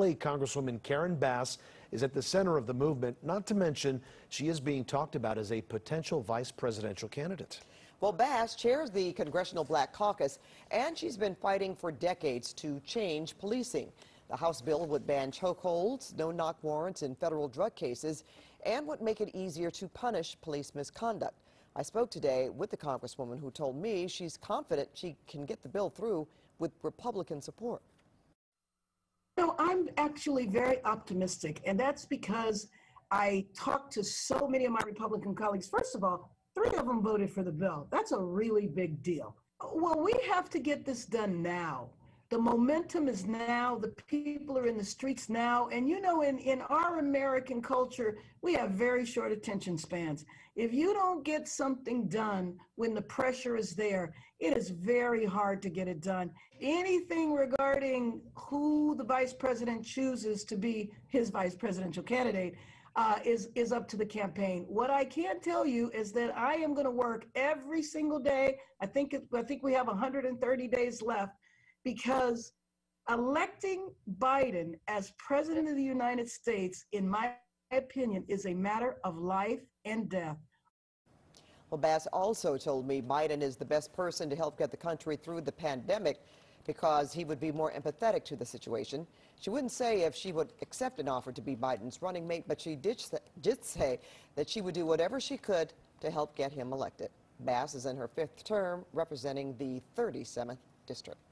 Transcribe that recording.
Congresswoman Karen Bass is at the center of the movement, not to mention she is being talked about as a potential vice presidential candidate. Well, Bass chairs the Congressional Black Caucus, and she's been fighting for decades to change policing. The House bill would ban chokeholds, no-knock warrants in federal drug cases, and would make it easier to punish police misconduct. I spoke today with the Congresswoman who told me she's confident she can get the bill through with Republican support. I'm actually very optimistic, and that's because I talked to so many of my Republican colleagues. First of all, three of them voted for the bill. That's a really big deal. Well, we have to get this done now. The momentum is now, the people are in the streets now. And you know, in, in our American culture, we have very short attention spans. If you don't get something done when the pressure is there, it is very hard to get it done. Anything regarding who the vice president chooses to be his vice presidential candidate uh, is is up to the campaign. What I can tell you is that I am going to work every single day. I think I think we have 130 days left because electing Biden as president of the United States, in my opinion, is a matter of life and death. Well, Bass also told me Biden is the best person to help get the country through the pandemic because he would be more empathetic to the situation. She wouldn't say if she would accept an offer to be Biden's running mate, but she did, did say that she would do whatever she could to help get him elected. Bass is in her fifth term representing the 37th district.